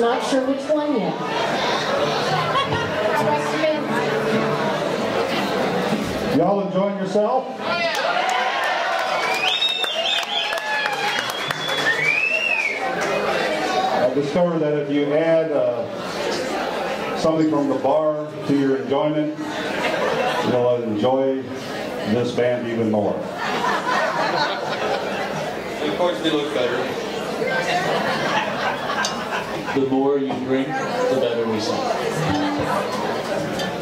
Not sure which one yet. Y'all enjoying yourself? I discovered that if you add uh, something from the bar to your enjoyment, you'll enjoy this band even more. Of course, they look better. The more you drink, the better we sing.